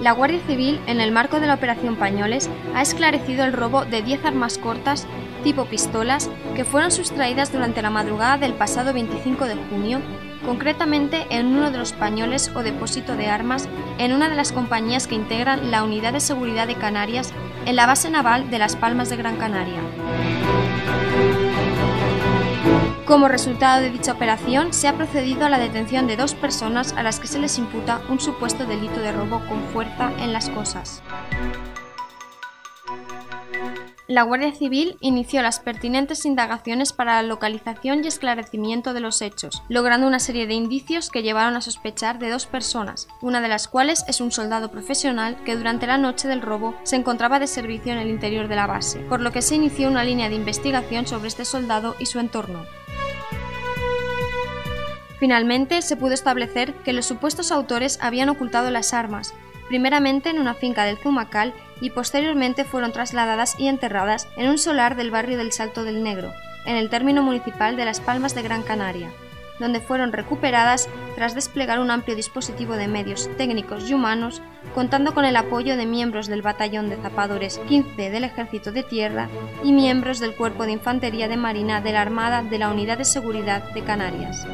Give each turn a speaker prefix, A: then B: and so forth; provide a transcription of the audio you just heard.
A: La Guardia Civil, en el marco de la Operación Pañoles, ha esclarecido el robo de 10 armas cortas tipo pistolas que fueron sustraídas durante la madrugada del pasado 25 de junio, concretamente en uno de los pañoles o depósito de armas en una de las compañías que integran la Unidad de Seguridad de Canarias en la base naval de Las Palmas de Gran Canaria. Como resultado de dicha operación, se ha procedido a la detención de dos personas a las que se les imputa un supuesto delito de robo con fuerza en las cosas. La Guardia Civil inició las pertinentes indagaciones para la localización y esclarecimiento de los hechos, logrando una serie de indicios que llevaron a sospechar de dos personas, una de las cuales es un soldado profesional que durante la noche del robo se encontraba de servicio en el interior de la base, por lo que se inició una línea de investigación sobre este soldado y su entorno. Finalmente, se pudo establecer que los supuestos autores habían ocultado las armas, primeramente en una finca del Zumacal y posteriormente fueron trasladadas y enterradas en un solar del barrio del Salto del Negro, en el término municipal de Las Palmas de Gran Canaria, donde fueron recuperadas tras desplegar un amplio dispositivo de medios técnicos y humanos, contando con el apoyo de miembros del Batallón de Zapadores 15 del Ejército de Tierra y miembros del Cuerpo de Infantería de Marina de la Armada de la Unidad de Seguridad de Canarias.